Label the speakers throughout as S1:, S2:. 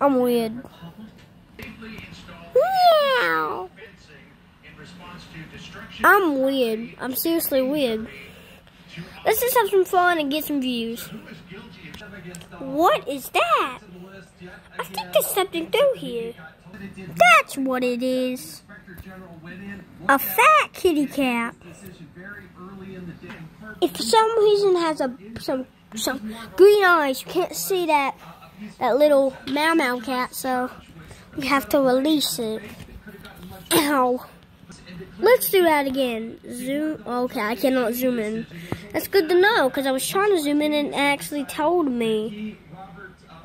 S1: I'm weird. Meow. I'm weird. I'm seriously weird. Let's just have some fun and get some views. What is that? I think there's something through here. That's what it is. A fat kitty cat. If for some reason has a some some green eyes, you can't see that that little Mau Mau cat, so we have to release it. Ow. Let's do that again. Zoom. Okay, I cannot zoom in. That's good to know because I was trying to zoom in and actually told me.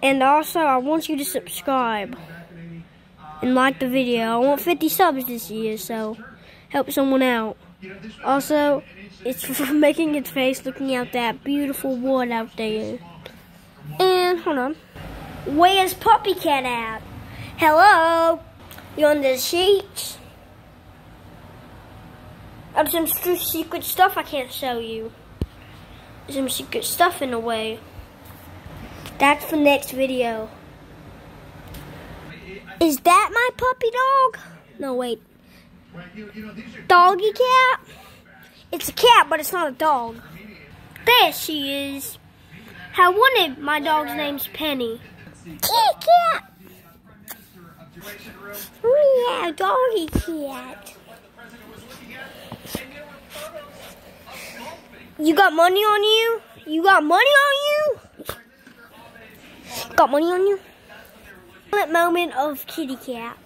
S1: And also, I want you to subscribe and like the video. I want 50 subs this year, so help someone out. Also, it's making its face looking out that beautiful wood out there. And, hold on. Where's Puppy Cat at? Hello? You on the sheets? I have some secret stuff I can't show you. some secret stuff in a way. That's for next video. Is that my puppy dog? No, wait. Doggy cat? It's a cat, but it's not a dog. There she is. I wanted my dog's name's Penny. Kitty cat. Yeah, doggy cat. You got money on you? You got money on you? Got money on you? Moment of kitty cat.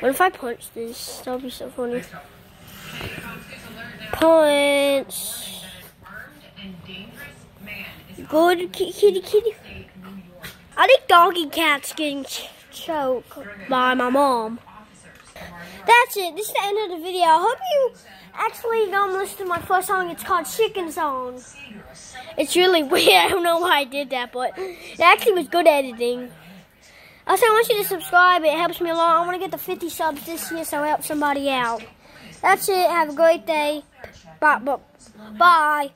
S1: What if I punch this? That would be so funny. Punch. Good kitty kitty. I think doggy cat's getting ch choked by my mom. That's it. This is the end of the video. I hope you actually don't listen to my first song. It's called Chicken Song. It's really weird. I don't know why I did that, but it actually was good editing. Also, I want you to subscribe. It helps me a lot. I want to get the 50 subs this year, so I help somebody out. That's it. Have a great day. Bye. Bye. bye.